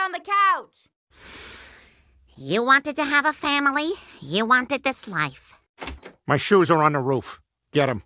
on the couch. You wanted to have a family. You wanted this life. My shoes are on the roof. Get them.